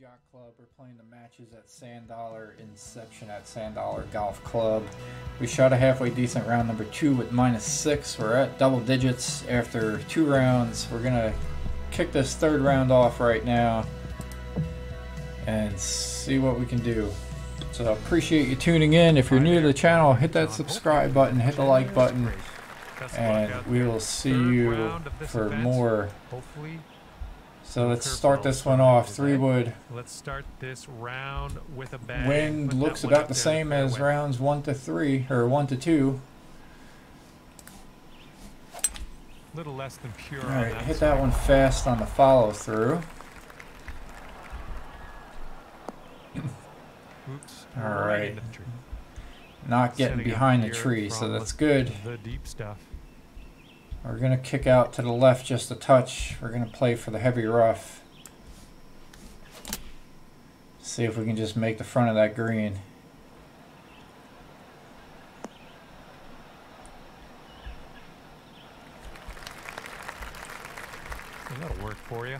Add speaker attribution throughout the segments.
Speaker 1: Yacht Club. We're playing the matches at Sand Dollar Inception at Sand Dollar Golf Club. We shot a halfway decent round number two with minus six. We're at double digits after two rounds. We're gonna kick this third round off right now and see what we can do. So appreciate you tuning in. If you're new to the channel, hit that subscribe button, hit the like button, and we will see you for more.
Speaker 2: Hopefully,
Speaker 1: So let's start this one off. Three wood.
Speaker 2: let's start this round with a bang.
Speaker 1: Wind looks about the same as rounds one to three, or one to two.
Speaker 2: little less than pure.
Speaker 1: All right, hit that one fast on the follow through.
Speaker 2: Oops.
Speaker 1: All
Speaker 2: right
Speaker 1: right.
Speaker 2: into the tree.
Speaker 1: Not getting behind the tree, so that's good.
Speaker 2: The deep stuff.
Speaker 1: We're gonna kick out to the left just a touch. We're gonna play for the heavy rough. See if we can just make the front of that green.
Speaker 2: Well, that'll work for you.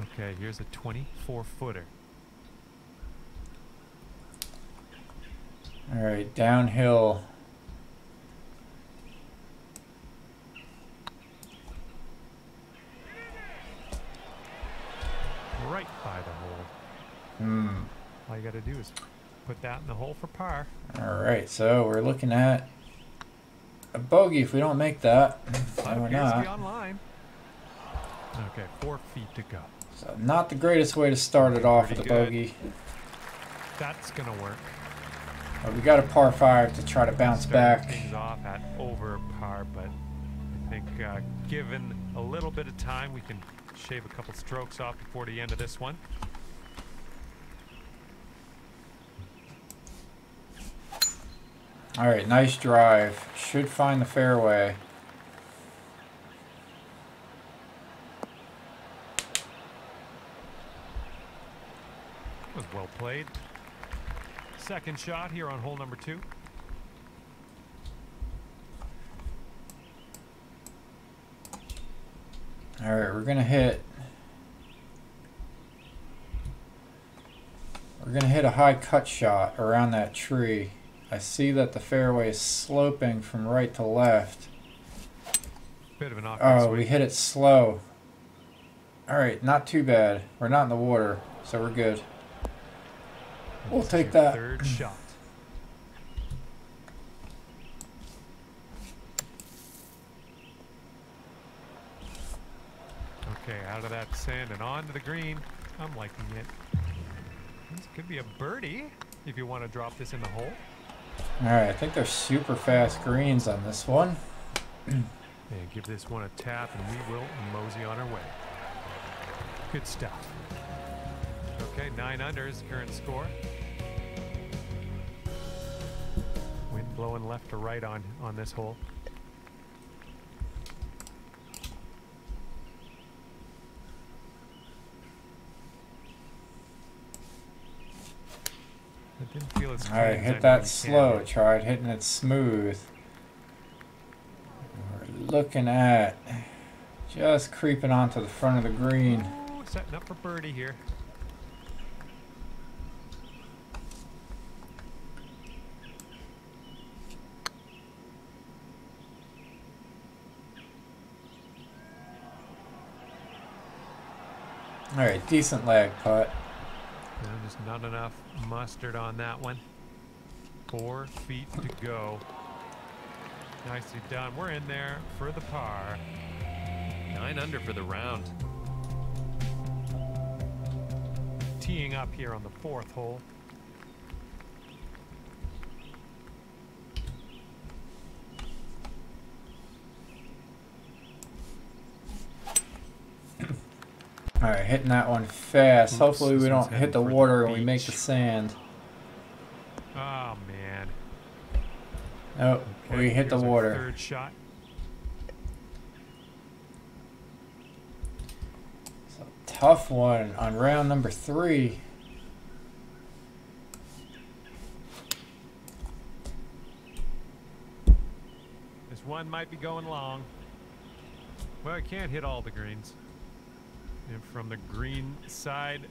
Speaker 2: Okay, here's a 24 footer.
Speaker 1: All right, downhill.
Speaker 2: Right by the hole.
Speaker 1: Hmm.
Speaker 2: All you got to do is put that in the hole for par.
Speaker 1: All right, so we're looking at a bogey if we don't make that.
Speaker 2: That
Speaker 1: And we're
Speaker 2: appears to be
Speaker 1: not.
Speaker 2: online. Okay, four feet to go.
Speaker 1: So not the greatest way to start it off with a
Speaker 2: good.
Speaker 1: bogey.
Speaker 2: That's gonna work.
Speaker 1: But we got a par five to try to bounce
Speaker 2: Starting
Speaker 1: back.
Speaker 2: things off at over par, but I think uh, given a little bit of time, we can shave a couple strokes off before the end of this one.
Speaker 1: All right, nice drive. Should find the fairway.
Speaker 2: Was well played. Second shot here on hole number two.
Speaker 1: All right, we're gonna hit. We're gonna hit a high cut shot around that tree. I see that the fairway is sloping from right to left.
Speaker 2: Bit of an
Speaker 1: Oh, we hit it slow. All right, not too bad. We're not in the water, so we're good. we'll take that.
Speaker 2: Third shot. Okay, out of that sand and onto the green. I'm liking it. This could be a birdie if you want to drop this in the hole.
Speaker 1: All right, I think they're super fast greens on this one.
Speaker 2: And give this one a tap, and we will mosey on our way. Good stuff. Okay, nine under is the current score. Wind blowing left to right on on this hole. I didn't feel as
Speaker 1: All right,
Speaker 2: clean as I
Speaker 1: hit that slow.
Speaker 2: can.
Speaker 1: Tried hitting it smooth. We're looking at just creeping onto the front of the green.
Speaker 2: Ooh, setting up for birdie here.
Speaker 1: All right, decent lag putt.
Speaker 2: No, just not enough mustard on that one. Four feet to go. Nicely done. We're in there for the par.
Speaker 3: Nine under for the round.
Speaker 2: Teeing up here on the fourth hole.
Speaker 1: All right, hitting that one fast.
Speaker 2: Oops,
Speaker 1: Hopefully we don't hit the
Speaker 2: for the
Speaker 1: water and we make the sand.
Speaker 2: Oh man.
Speaker 1: Nope,
Speaker 2: Okay,
Speaker 1: we hit the water.
Speaker 2: Third shot.
Speaker 1: It's a tough one on round number three.
Speaker 2: This one might be going long. Well, I can't hit all the greens. And from the green side,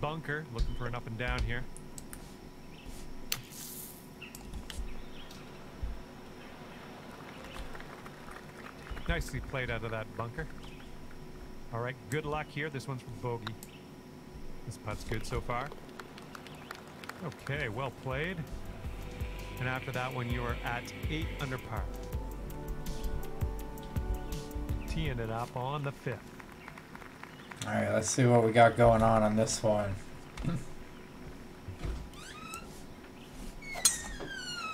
Speaker 2: bunker, looking for an up and down here. Nicely played out of that bunker. All right, good luck here. This one's from Bogey. This putt's good so far. Okay, well played. And after that one, you are at 8 under par. Teeing it up on the 5th.
Speaker 1: All right, let's see what we got going on on this one.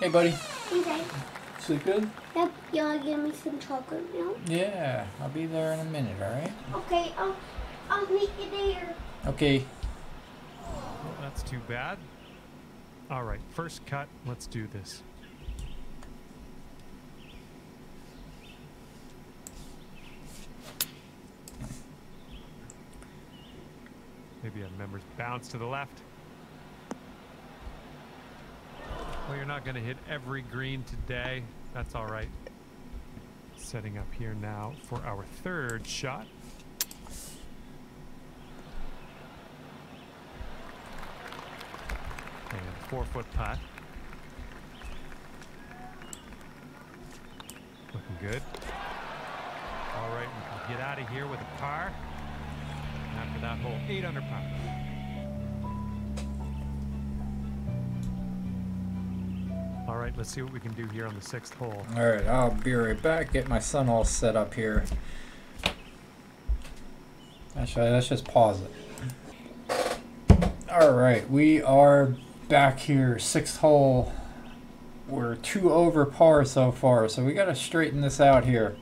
Speaker 1: hey, buddy.
Speaker 4: Okay.
Speaker 1: Sleep good?
Speaker 4: Yep. You wanna give me some chocolate milk?
Speaker 1: Yeah, I'll be there in a minute. All right.
Speaker 4: Okay. I'll I'll meet you there.
Speaker 1: Okay.
Speaker 2: Well, that's too bad. All right, first cut. Let's do this. Maybe a member's bounce to the left. Well, you're not going to hit every green today. That's all right. Setting up here now for our third shot. And four foot putt. Looking good. All right, we can get out of here with a par. After that hole, eight under par. All right, let's see what we can do here on the sixth hole.
Speaker 1: All right, I'll be right back. Get my son all set up here. Actually, let's just pause it. All right, we are back here, sixth hole. We're two over par so far, so we got to straighten this out here.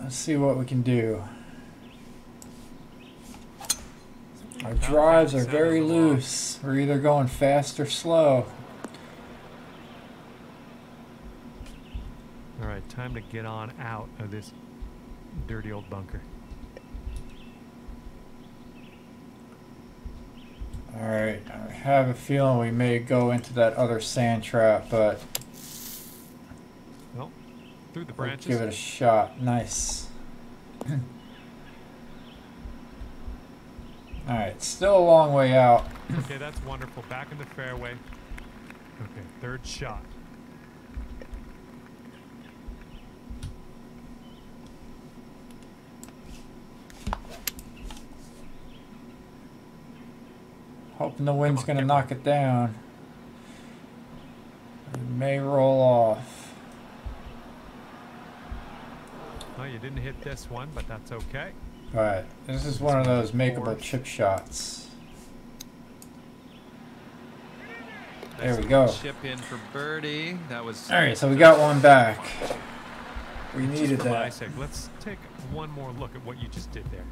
Speaker 1: Let's see what we can do. Our drives are very loose. We're either going fast or slow.
Speaker 2: All right, time to get on out of this dirty old bunker.
Speaker 1: All right, I have a feeling we may go into that other sand trap, but
Speaker 2: Well, through the
Speaker 1: we'll
Speaker 2: branches.
Speaker 1: give it a shot. Nice. All right, still a long way out.
Speaker 2: Okay, that's wonderful. Back in the fairway. Okay, third shot.
Speaker 1: Hoping the wind's gonna
Speaker 2: get
Speaker 1: knock it down. It may roll off.
Speaker 2: Well, you didn't hit this one, but that's okay.
Speaker 1: But this is one of those makeable chip shots. There we go.
Speaker 3: Chip in for birdie. That was.
Speaker 1: All right, so we got one back. We needed
Speaker 2: my
Speaker 1: that.
Speaker 2: sake, let's take one more look at what you just did there.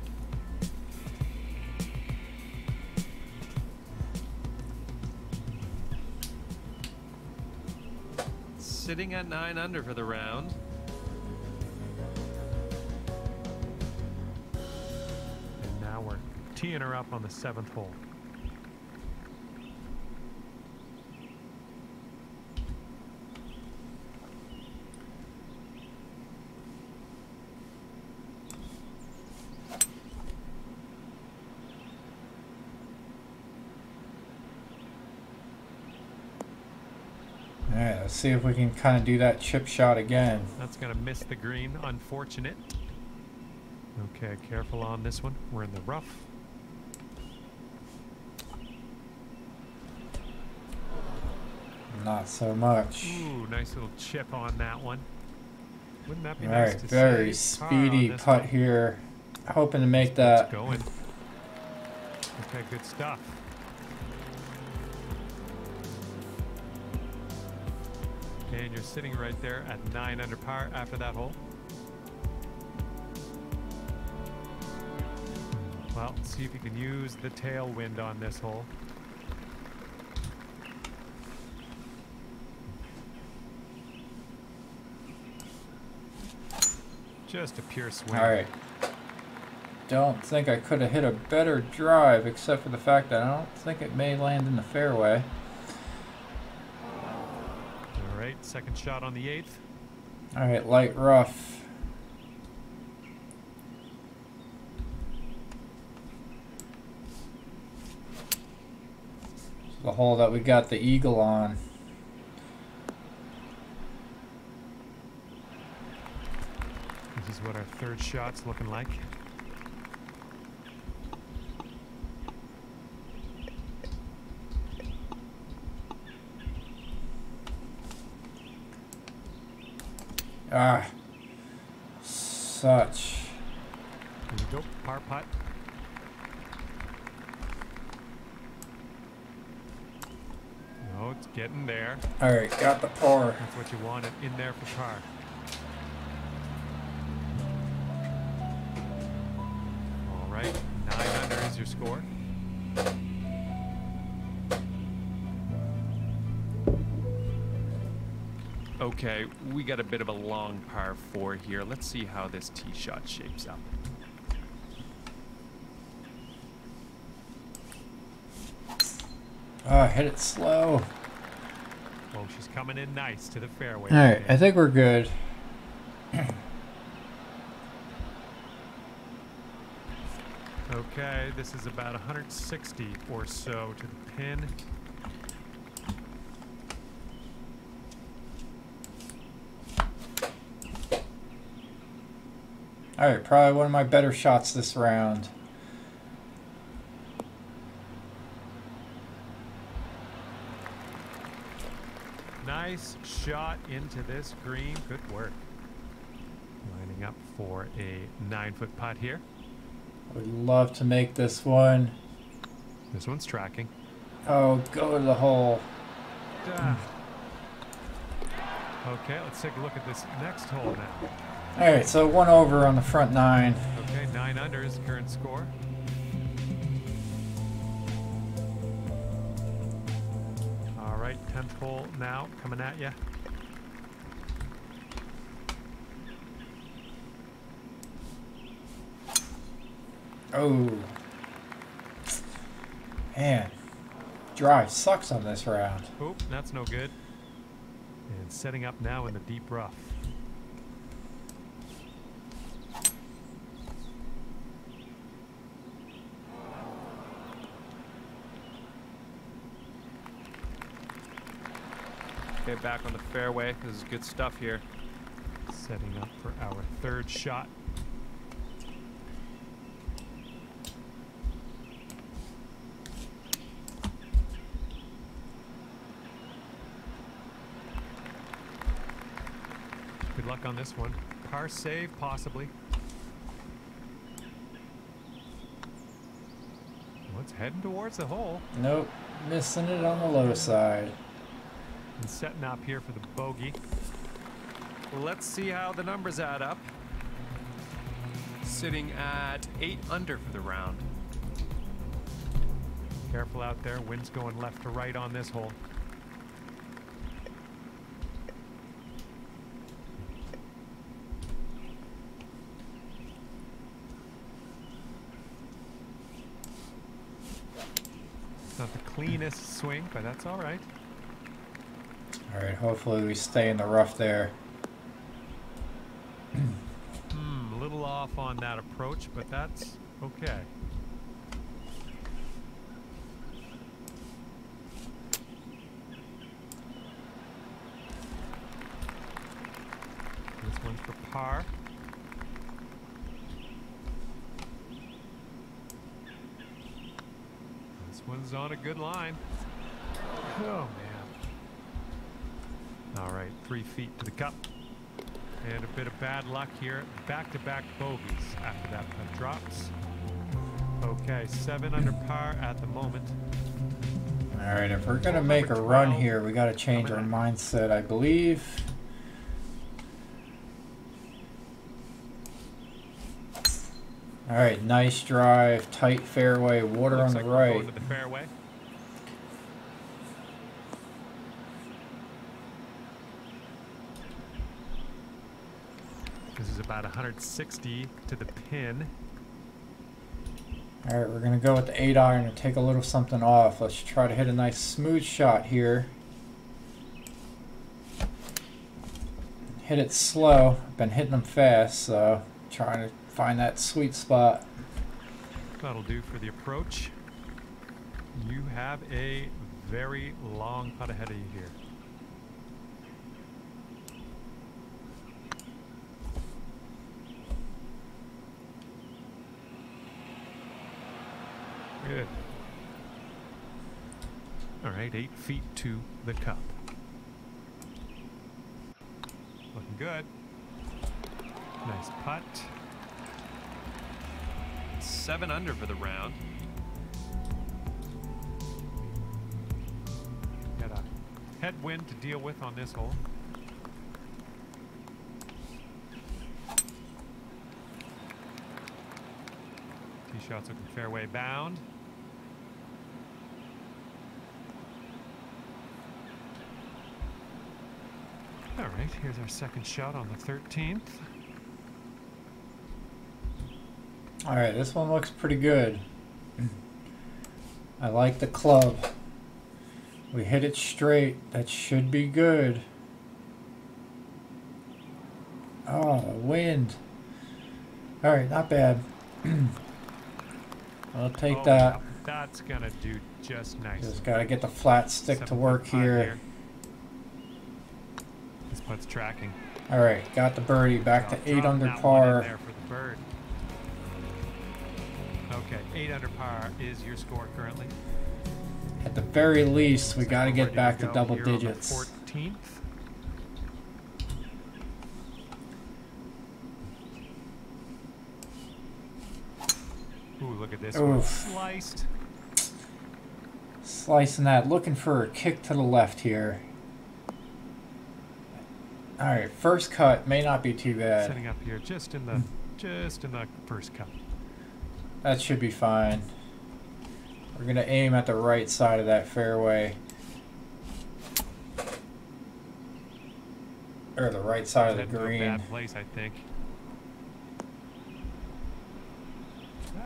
Speaker 3: Sitting at nine under for the round.
Speaker 2: Teeing her up on the seventh hole.
Speaker 1: All right, let's see if we can kind of do that chip shot again.
Speaker 2: That's going to miss the green. Unfortunate. Okay, careful on this one. We're in the rough.
Speaker 1: Not so much.
Speaker 2: Ooh, nice little chip on that one. Wouldn't that be
Speaker 1: All
Speaker 2: nice
Speaker 1: right,
Speaker 2: to
Speaker 1: very speedy putt
Speaker 2: one.
Speaker 1: here. Hoping to make that.
Speaker 2: going. Okay, good stuff. And you're sitting right there at nine under par after that hole. Well, see if you can use the tailwind on this hole. Just a pure swing.
Speaker 1: All right. Don't think I could have hit a better drive, except for the fact that I don't think it may land in the fairway.
Speaker 2: All right, second shot on the eighth.
Speaker 1: All right, light rough. The hole that we got the eagle on.
Speaker 2: Third shot's looking like.
Speaker 1: Ah, such.
Speaker 2: Here we go. Par putt. Oh, it's getting there.
Speaker 1: All right, got the par.
Speaker 2: That's what you wanted in there for par.
Speaker 3: Okay, we got a bit of a long par four here. Let's see how this tee shot shapes up.
Speaker 1: Ah, hit it slow.
Speaker 2: Well, she's coming in nice to the fairway.
Speaker 1: All right, I think we're good.
Speaker 2: Okay, this is about 160 or so to the pin.
Speaker 1: All right, probably one of my better shots this round.
Speaker 2: Nice shot into this green. Good work. Lining up for a nine foot putt here.
Speaker 1: I would love to make this one.
Speaker 2: This one's tracking.
Speaker 1: Oh, go to the hole.
Speaker 2: Ah. Okay, let's take a look at this next hole now.
Speaker 1: All right, so one over on the front nine.
Speaker 2: Okay, nine under is current score. All right, 10th hole now coming at you.
Speaker 1: Oh. Man, drive sucks on this round.
Speaker 2: Oop, that's no good. And setting up now in the deep rough.
Speaker 3: Okay, back on the fairway. This is good stuff here.
Speaker 2: Setting up for our third shot. Good luck on this one. Par save, possibly. Well, it's heading towards the hole
Speaker 1: Nope, missing it on the low side.
Speaker 2: And setting up here for the bogey.
Speaker 3: Let's see how the numbers add up. Sitting at eight under for the round.
Speaker 2: Careful out there. Wind's going left to right on this hole. Not the cleanest swing, but that's all right.
Speaker 1: All right, hopefully we stay in the rough there.
Speaker 2: Hmm, a little off on that approach, but that's okay. This one's for par. This one's on a good line. Oh, man. All right, three feet to the cup. And a bit of bad luck here. Back-to-back bogeys after that putt drops. Okay, seven under par at the moment.
Speaker 1: All right, if we're gonna make a run here, we gotta change our mindset, I believe. All right, nice drive, tight fairway, water
Speaker 2: Looks
Speaker 1: on the
Speaker 2: like going
Speaker 1: right.
Speaker 2: to the fairway. This is about 160 to the pin.
Speaker 1: All right, we're gonna go with the eight iron and take a little something off. Let's try to hit a nice smooth shot here. Hit it slow. I've Been hitting them fast, so trying to find that sweet spot.
Speaker 2: That'll do for the approach. You have a very long putt ahead of you here. Good. All right, eight feet to the cup. Looking good. Nice putt.
Speaker 3: Seven under for the round.
Speaker 2: Got a headwind to deal with on this hole. Tee shots looking fairway bound. All right, here's our second shot on the 13th.
Speaker 1: All right, this one looks pretty good. I like the club. We hit it straight. That should be good. Oh, the wind. All right, not bad. I'll take
Speaker 2: Oh,
Speaker 1: that.
Speaker 2: That's gonna do just nice.
Speaker 1: Just gotta get the flat stick to work
Speaker 2: putt
Speaker 1: here.
Speaker 2: This tracking.
Speaker 1: All right, got the birdie back
Speaker 2: Well,
Speaker 1: to eight under
Speaker 2: that one in
Speaker 1: par.
Speaker 2: there for the bird. Okay, eight under par is your score currently.
Speaker 1: At the very least, we gotta get back to
Speaker 2: go
Speaker 1: double digits.
Speaker 2: 14th. Ooh, look at this one. Sliced.
Speaker 1: Slicing that, looking for a kick to the left here. All right, first cut may not be too bad.
Speaker 2: Setting up here just in the just in the first cut.
Speaker 1: That should be fine. We're gonna aim at the right side of that fairway. Or the right side of the green.
Speaker 2: bad place, I think.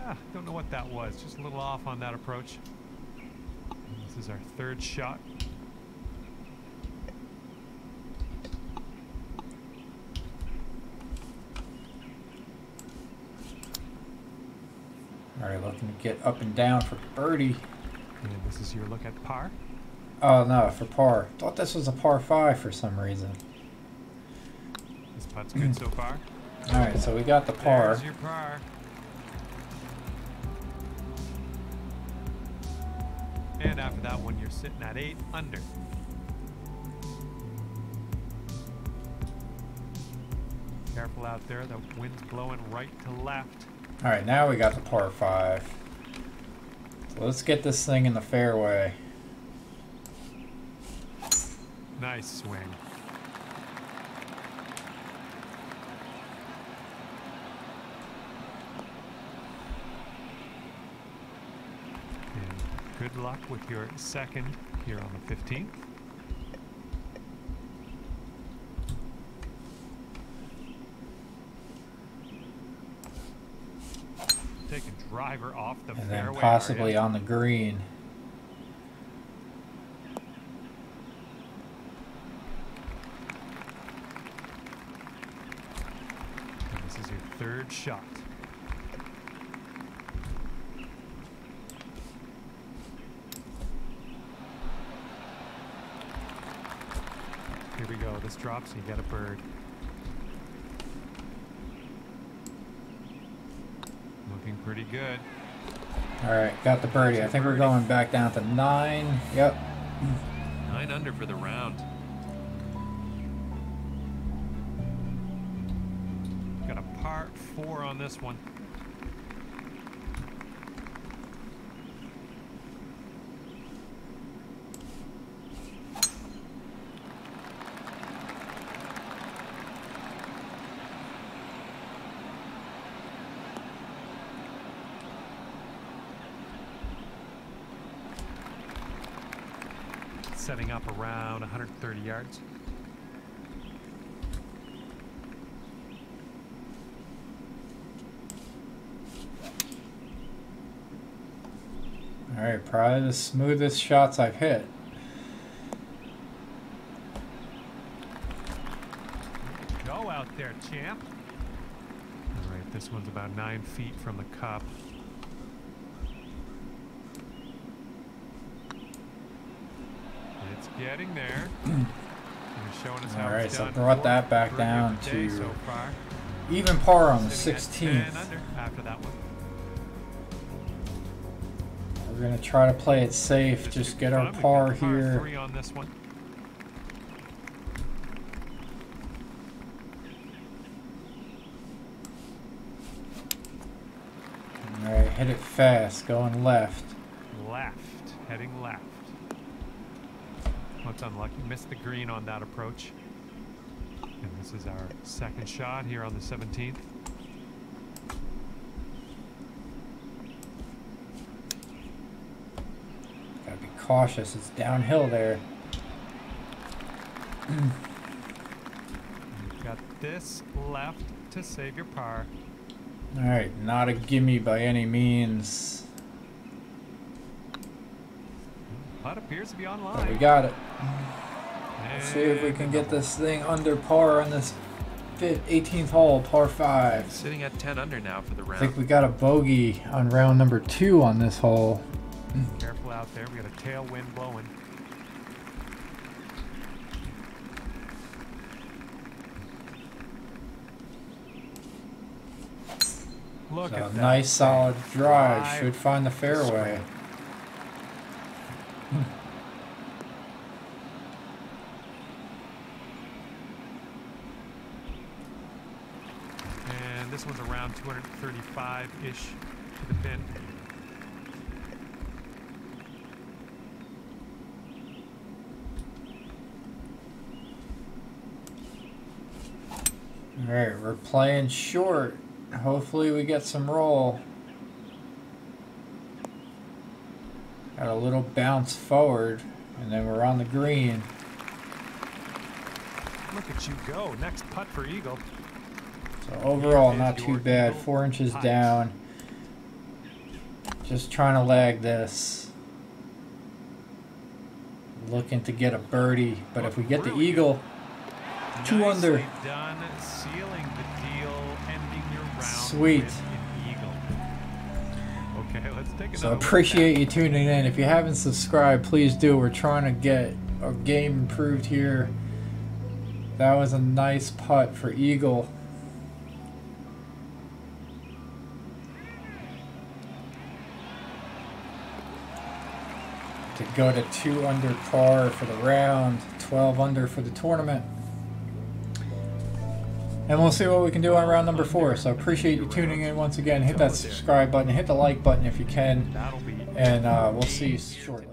Speaker 2: Ah, don't know what that was. Just a little off on that approach. This is our third shot.
Speaker 1: Looking to get up and down for birdie.
Speaker 2: And this is your look at par.
Speaker 1: Oh no, for par. Thought this was a par five for some reason.
Speaker 2: This putt's good so far.
Speaker 1: All right, so we got the par.
Speaker 2: There's your par. And after that one, you're sitting at eight under. Careful out there, the wind's blowing right to left.
Speaker 1: All right, now we got the par five. So let's get this thing in the fairway.
Speaker 2: Nice swing. And good luck with your second here on the 15th. Driver off the
Speaker 1: And
Speaker 2: fairway.
Speaker 1: then possibly on the green.
Speaker 2: This is your third shot. Here we go. This drops, you get a bird. Looking pretty good.
Speaker 1: All right, got the birdie. I think we're going back down to nine. Yep.
Speaker 3: Nine under for the round.
Speaker 2: Got a par four on this one. Setting up around 130 yards.
Speaker 1: All right, probably the smoothest shots I've hit.
Speaker 2: Go out there, champ. All right, this one's about nine feet from the cup. Getting there. And showing us how
Speaker 1: All right, so
Speaker 2: done.
Speaker 1: brought that back down
Speaker 2: of the day
Speaker 1: to
Speaker 2: so.
Speaker 1: Even par on the 16th.
Speaker 2: after that one.
Speaker 1: We're gonna try to play it safe.
Speaker 2: This
Speaker 1: Just get our
Speaker 2: fun. We've got
Speaker 1: par here.
Speaker 2: On this one.
Speaker 1: All right, hit it fast, going left.
Speaker 2: Left, heading left. That's unlucky. Missed the green on that approach. And this is our second shot here on the 17th.
Speaker 1: Gotta be cautious. It's downhill there.
Speaker 2: You've got this left to save your par.
Speaker 1: All right, not a gimme by any means,
Speaker 2: Putt appears to be
Speaker 1: but we got it. Let's see if we can get this thing under par on this 18th hole, par five.
Speaker 3: Sitting at 10 under now for the round.
Speaker 1: I think we got a bogey on round number two on this hole.
Speaker 2: Careful out there. We got a tailwind blowing. Look
Speaker 1: So
Speaker 2: at that.
Speaker 1: nice solid drive.
Speaker 2: Drive
Speaker 1: Should find the fairway.
Speaker 2: And this one's around 235-ish to the pin.
Speaker 1: All right, we're playing short. Hopefully, we get some roll. Got a little bounce forward, and then we're on the green.
Speaker 2: Look at you go. Next putt for Eagle.
Speaker 1: So overall, not too bad. Four inches down. Just trying to lag this. Looking to get a birdie, but if we get the eagle, Two under.
Speaker 2: Nicely done, sealing the deal, ending your round
Speaker 1: Sweet.
Speaker 2: eagle. Okay, let's take another
Speaker 1: So appreciate you tuning in. If you haven't subscribed, please do. We're trying to get our game improved here. That was a nice putt for Eagle. Go to two under par for the round, 12 under for the tournament. And we'll see what we can do on round number four. So appreciate you tuning in once again. Hit that subscribe button, hit the like button if you can, and uh, we'll see you shortly.